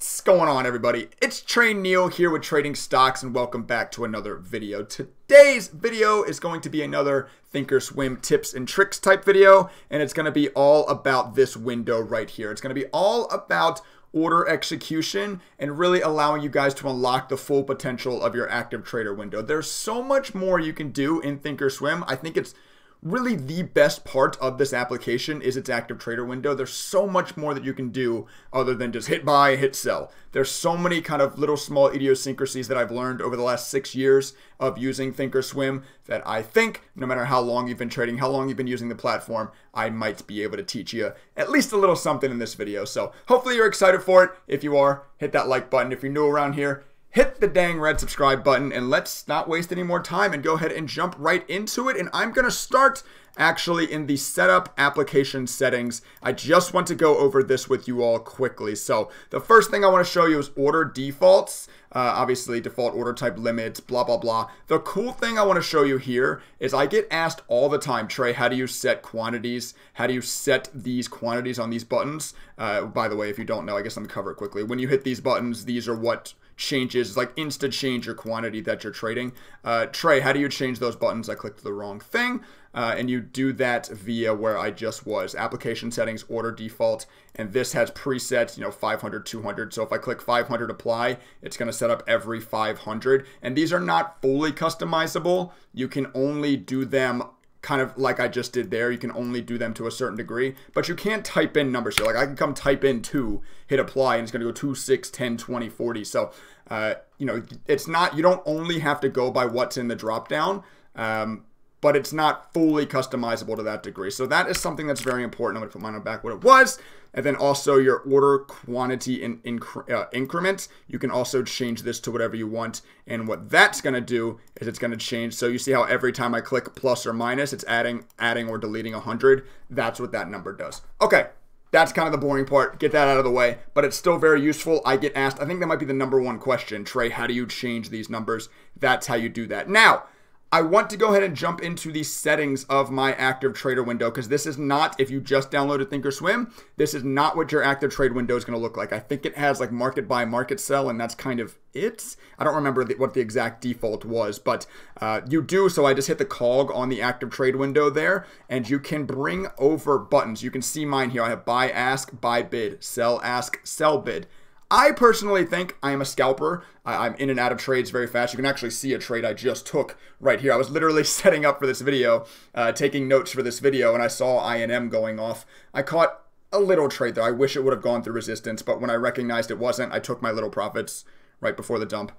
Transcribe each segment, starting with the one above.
What's going on, everybody? It's Trey Neil here with Treyding Stocks, and welcome back to another video. Today's video is going to be another Thinkorswim tips and tricks type video, and it's going to be all about this window right here. It's going to be all about order execution and really allowing you guys to unlock the full potential of your active trader window. There's so much more you can do in Thinkorswim. I think it's really the best part of this application is its active trader window. There's so much more that you can do other than just hit buy, hit sell. There's so many kind of little small idiosyncrasies that I've learned over the last six years of using Thinkorswim that I think no matter how long you've been trading, how long you've been using the platform, I might be able to teach you at least a little something in this video. So hopefully you're excited for it. If you are, hit that like button. If you're new around here, hit the dang red subscribe button and let's not waste any more time and go ahead and jump right into it. And I'm going to start actually in the setup application settings. I just want to go over this with you all quickly. So the first thing I want to show you is order defaults. Uh, obviously default order type limits, blah, blah, blah. The cool thing I want to show you here is I get asked all the time, Trey, how do you set quantities? How do you set these quantities on these buttons? Uh, by the way, if you don't know, I guess I'm gonna cover it quickly. When you hit these buttons, these are what changes, like insta change your quantity that you're trading. Uh, Trey, how do you change those buttons? I clicked the wrong thing. Uh, and you do that via where I just was application settings order default and this has presets you know 500 200 so if I click 500 apply it's going to set up every 500 and these are not fully customizable you can only do them kind of like I just did there. You can only do them to a certain degree, but you can't type in numbers here. Like I can come type in 2, hit apply, and it's going to go 2, 6, 10, 20, 40. So, uh, you know, it's not, you don't only have to go by what's in the drop down. Um, but it's not fully customizable to that degree. So that is something that's very important. I'm to put mine on back what it was. And then also your order quantity in, in uh, increments. You can also change this to whatever you want. And what that's to do is it's to change. So you see how every time I click plus or minus, it's adding, adding or deleting 100. That's what that number does. Okay. That's kind of the boring part. Get that out of the way. But it's still very useful. I get asked, I think that might be the number one question. Trey, how do you change these numbers? That's how you do that. Now, I want to go ahead and jump into the settings of my active trader window because this is not, if you just downloaded Thinkorswim, this is not what your active trade window is going to look like. I think it has like market buy, market sell, and that's kind of it. I don't remember the, what the exact default was, but uh, you do. So I just hit the cog on the active trade window there, and you can bring over buttons. You can see mine here. I have buy, ask, buy, bid, sell, ask, sell, bid. I personally think I am a scalper. I, am in and out of trades very fast. You can actually see a trade I just took right here. I was literally setting up for this video, uh, taking notes for this video, and I saw INM going off. I caught a little trade though. I wish it would have gone through resistance, but when I recognized it wasn't, I took my little profits right before the dump.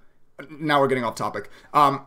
Now we're getting off topic. Um,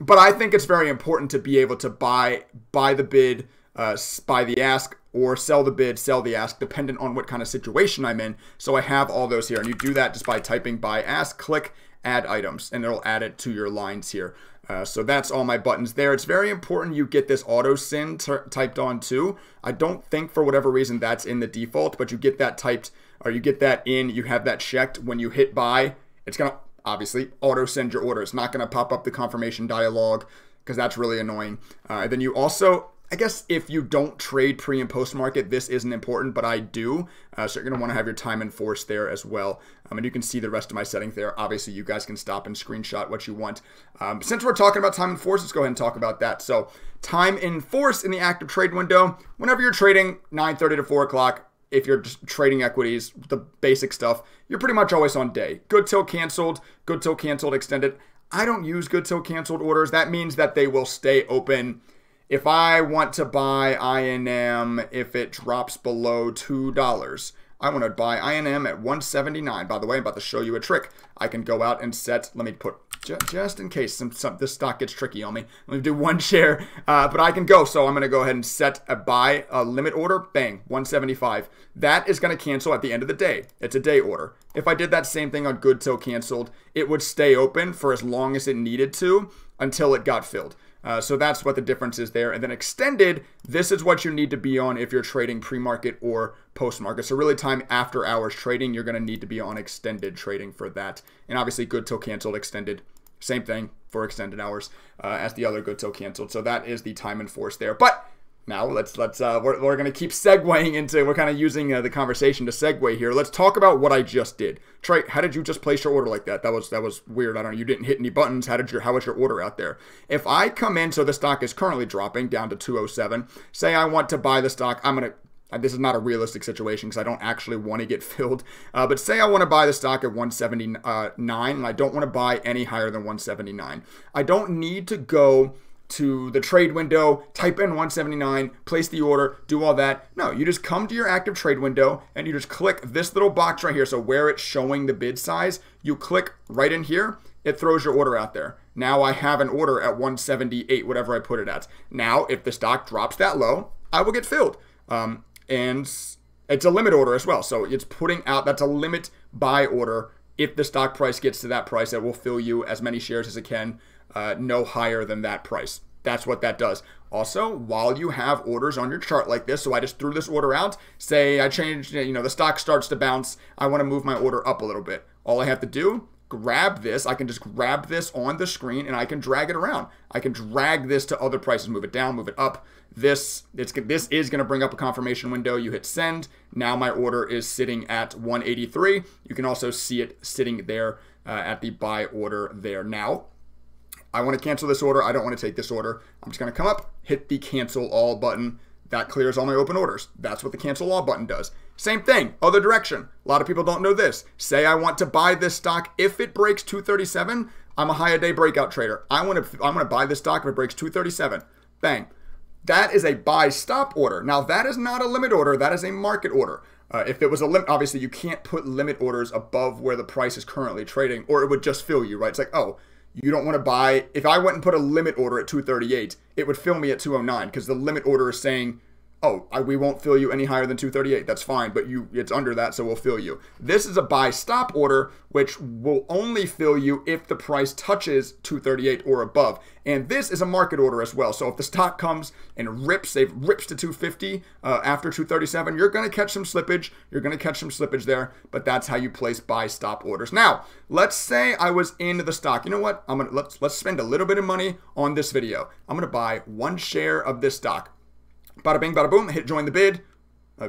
but I think it's very important to be able to buy buy the bid, uh, buy the ask, or sell the bid, sell the ask, dependent on what kind of situation I'm in. So I have all those here. And you do that just by typing buy ask, click add items, and it'll add it to your lines here. Uh, so that's all my buttons there. It's very important you get this auto send typed on too. I don't think for whatever reason that's in the default, but you get that typed or you get that in, you have that checked. When you hit buy, it's to obviously auto send your order. It's not to pop up the confirmation dialog because that's really annoying. Uh, then you also I guess if you don't trade pre and post market, this isn't important, but I do. Uh, so you're going to want to have your time in force there as well. Um, and you can see the rest of my settings there. Obviously, you guys can stop and screenshot what you want. Um, since we're talking about time in force, let's go ahead and talk about that. So time in force in the active trade window, whenever you're trading 9.30 to 4 o'clock, if you're just trading equities, the basic stuff, you're pretty much always on day. Good till canceled, good till canceled, extended. I don't use good till canceled orders. That means that they will stay open if I want to buy INM if it drops below $2, I want to buy INM at 179. By the way, I'm about to show you a trick. I can go out and set, let me put, just in case some, some this stock gets tricky on me. Let me do one share, uh, but I can go. So I'm going to go ahead and set a buy, a limit order, bang, 175. That is going to cancel at the end of the day. It's a day order. If I did that same thing on good till canceled, it would stay open for as long as it needed to until it got filled. Uh, so that's what the difference is there. And then extended, this is what you need to be on if you're trading pre-market or post-market. So really time after hours trading, you're going to need to be on extended trading for that. And obviously good till canceled, extended, same thing for extended hours uh, as the other good till canceled. So that is the time in force there. But now let's let's uh, we're, we're gonna keep segueing into we're kind of using uh, the conversation to segue here. Let's talk about what I just did. Trey, how did you just place your order like that? That was that was weird. I don't know. You didn't hit any buttons. How did your how was your order out there? If I come in, so the stock is currently dropping down to 207. Say I want to buy the stock, I'm gonna uh, this is not a realistic situation because I don't actually want to get filled. Uh, but say I want to buy the stock at 179 and I don't want to buy any higher than 179. I don't need to go to the trade window, type in 179, place the order, do all that. No, you just come to your active trade window and you just click this little box right here. So where it's showing the bid size, you click right in here, it throws your order out there. Now I have an order at 178, whatever I put it at. Now, if the stock drops that low, I will get filled. Um, and it's a limit order as well. So it's putting out, that's a limit buy order. If the stock price gets to that price, it will fill you as many shares as it can uh, no higher than that price. That's what that does. Also, while you have orders on your chart like this, so I just threw this order out, say I changed, you know, the stock starts to bounce, I want to move my order up a little bit. All I have to do, grab this, I can just grab this on the screen and I can drag it around. I can drag this to other prices, move it down, move it up. This it's this is going to bring up a confirmation window. You hit send. Now my order is sitting at 183. You can also see it sitting there uh, at the buy order there. Now, I want to cancel this order. I don't want to take this order. I'm just going to come up, hit the cancel all button. That clears all my open orders. That's what the cancel all button does. Same thing, other direction. A lot of people don't know this. Say I want to buy this stock. If it breaks 237, I'm a high a day breakout trader. I want to I'm going to buy this stock if it breaks 237. Bang. That is a buy stop order. Now that is not a limit order. That is a market order. Uh, if it was a limit, obviously you can't put limit orders above where the price is currently trading, or it would just fill you, right? It's like, oh, you don't want to buy. If I went and put a limit order at 238, it would fill me at 209 because the limit order is saying, oh, I, we won't fill you any higher than 238. That's fine, but you it's under that, so we'll fill you. This is a buy stop order, which will only fill you if the price touches 238 or above. And this is a market order as well. So if the stock comes and rips, they've rips to 250 uh, after 237, you're going to catch some slippage. You're going to catch some slippage there, but that's how you place buy stop orders. Now, let's say I was in the stock. You know what? I'm gonna let's let's spend a little bit of money on this video. I'm gonna buy one share of this stock. Bada bing, bada boom, hit join the bid.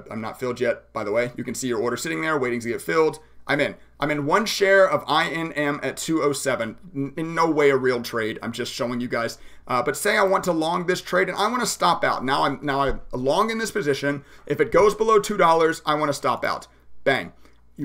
I'm not filled yet, by the way. You can see your order sitting there waiting to get filled. I'm in. I'm in one share of INM at 207. In no way a real trade. I'm just showing you guys. Uh, but say I want to long this trade and I want to stop out. Now I'm now I'm long in this position. If it goes below two dollars, I want to stop out. Bang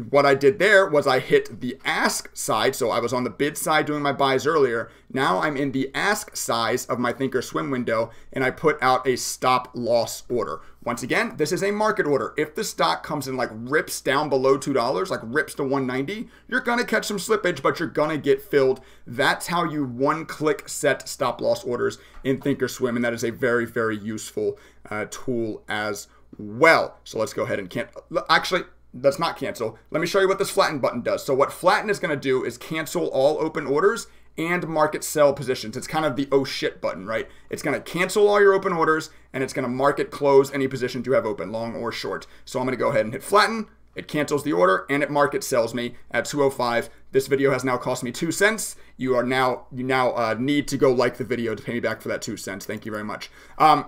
what I did there was I hit the ask side. So I was on the bid side doing my buys earlier. Now I'm in the ask size of my Thinkorswim window and I put out a stop loss order. Once again, this is a market order. If the stock comes in like rips down below $2, like rips to 190, you're to catch some slippage, but you're to get filled. That's how you one click set stop loss orders in Thinkorswim. And that is a very, very useful uh, tool as well. So let's go ahead and can't actually that's not cancel. Let me show you what this flatten button does. So what flatten is going to do is cancel all open orders and market sell positions. It's kind of the oh shit button, right? It's going to cancel all your open orders and it's going to market close any positions you have open, long or short. So I'm going to go ahead and hit flatten. It cancels the order and it market sells me at 205. This video has now cost me two cents. You are now you now uh, need to go like the video to pay me back for that two cents. Thank you very much. Um,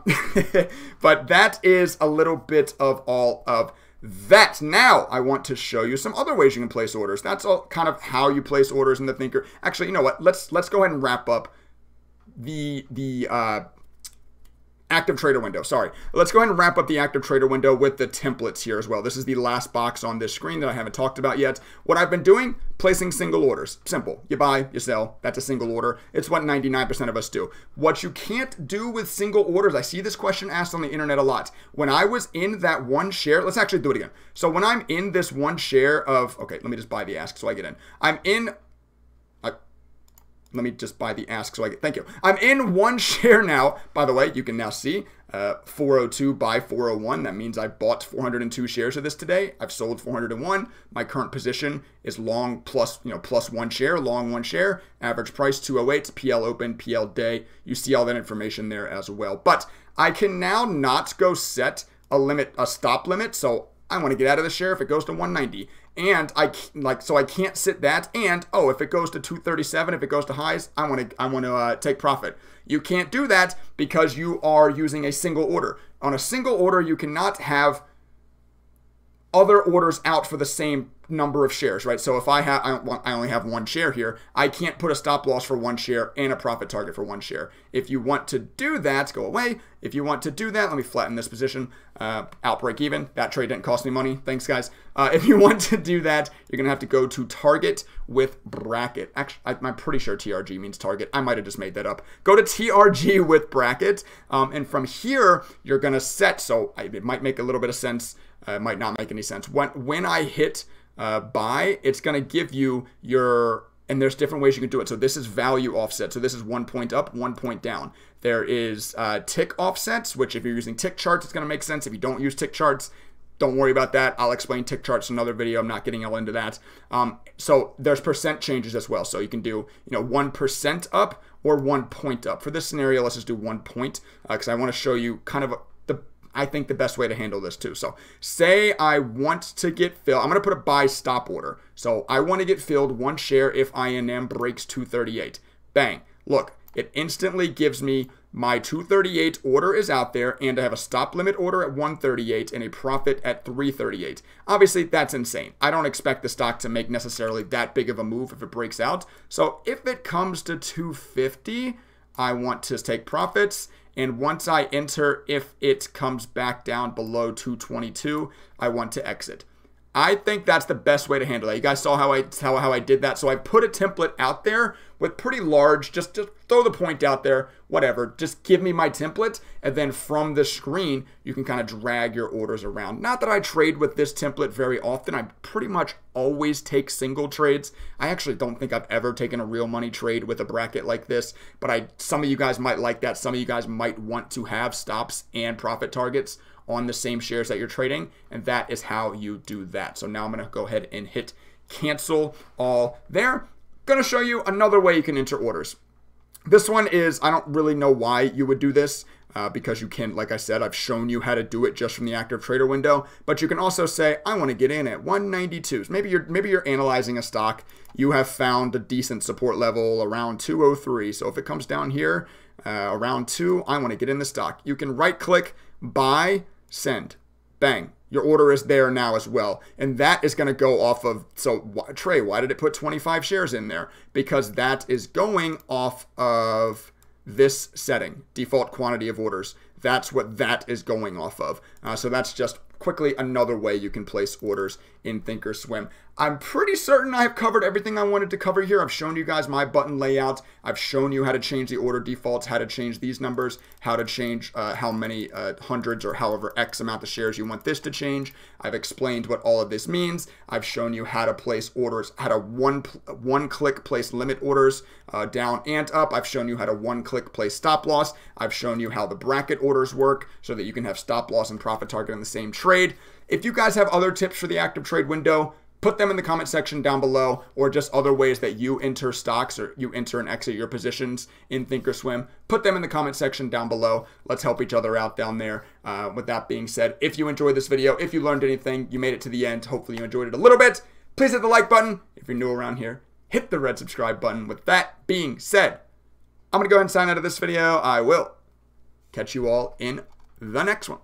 but that is a little bit of all of that. Now I want to show you some other ways you can place orders. That's all kind of how you place orders in the Thinker. Actually, you know what? Let's let's go ahead and wrap up the the uh, active trader window. Sorry. Let's go ahead and wrap up the active trader window with the templates here as well. This is the last box on this screen that I haven't talked about yet. What I've been doing, placing single orders. Simple. You buy, you sell. That's a single order. It's what 99% of us do. What you can't do with single orders, I see this question asked on the internet a lot. When I was in that one share, let's actually do it again. So when I'm in this one share of, okay, let me just buy the ask so I get in. I'm in let me just buy the ask so I get, thank you. I'm in one share now. By the way, you can now see uh, 402 by 401. That means I bought 402 shares of this today. I've sold 401. My current position is long plus, you know, plus one share, long one share. Average price 208, PL open, PL day. You see all that information there as well. But I can now not go set a limit, a stop limit. So I want to get out of the share if it goes to 190 and I like so I can't sit that. And oh, if it goes to 237, if it goes to highs, I want to I want to uh, take profit. You can't do that because you are using a single order. On a single order, you cannot have other orders out for the same number of shares, right? So if I have I, I only have one share here, I can't put a stop loss for one share and a profit target for one share. If you want to do that, go away. If you want to do that, let me flatten this position. Uh, out break even. That trade didn't cost me money. Thanks, guys. Uh, if you want to do that, you're gonna have to go to target with bracket. Actually, I'm pretty sure TRG means target. I might have just made that up. Go to TRG with bracket, um, and from here you're gonna set. So it might make a little bit of sense. Uh, might not make any sense. When when I hit uh, buy, it's going to give you your, and there's different ways you can do it. So this is value offset. So this is one point up, one point down. There is uh, tick offsets, which if you're using tick charts, it's going to make sense. If you don't use tick charts, don't worry about that. I'll explain tick charts in another video. I'm not getting all into that. Um, so there's percent changes as well. So you can do, you know, 1% up or one point up. For this scenario, let's just do one point because uh, I want to show you kind of I think the best way to handle this too. So say I want to get filled. I'm going to put a buy stop order. So I want to get filled one share if INM breaks 238. Bang. Look, it instantly gives me my 238 order is out there and I have a stop limit order at 138 and a profit at 338. Obviously, that's insane. I don't expect the stock to make necessarily that big of a move if it breaks out. So if it comes to 250, I want to take profits and once I enter, if it comes back down below 222, I want to exit. I think that's the best way to handle that. You guys saw how I how, how I did that. So I put a template out there with pretty large, just, to throw the point out there, whatever. Just give me my template, and then from the screen, you can kind of drag your orders around. Not that I trade with this template very often. I pretty much always take single trades. I actually don't think I've ever taken a real money trade with a bracket like this, but I some of you guys might like that. Some of you guys might want to have stops and profit targets on the same shares that you're trading, and that is how you do that. So now I'm going to go ahead and hit cancel all there. Going to show you another way you can enter orders. This one is, I don't really know why you would do this. Uh, because you can, like I said, I've shown you how to do it just from the active trader window. But you can also say, I want to get in at 192s. Maybe you're maybe you're analyzing a stock. You have found a decent support level around 203. So if it comes down here uh, around two, I want to get in the stock. You can right click, buy, send, bang your order is there now as well. And that is going to go off of, so Trey, why did it put 25 shares in there? Because that is going off of this setting, default quantity of orders. That's what that is going off of. Uh, so that's just quickly another way you can place orders in Thinkorswim. I'm pretty certain I've covered everything I wanted to cover here. I've shown you guys my button layouts. I've shown you how to change the order defaults, how to change these numbers, how to change uh, how many uh, hundreds or however X amount of shares you want this to change. I've explained what all of this means. I've shown you how to place orders, how to one, one click place limit orders uh, down and up. I've shown you how to one click place stop loss. I've shown you how the bracket orders work so that you can have stop loss and profit target in the same trade. If you guys have other tips for the active trade window, put them in the comment section down below or just other ways that you enter stocks or you enter and exit your positions in thinkorswim. Put them in the comment section down below. Let's help each other out down there. Uh, with that being said if you enjoyed this video if you learned anything you made it to the end hopefully you enjoyed it a little bit. Please hit the like button. If you're new around here hit the red subscribe button. With that being said i'm gonna go ahead and sign out of this video. I will catch you all in the next one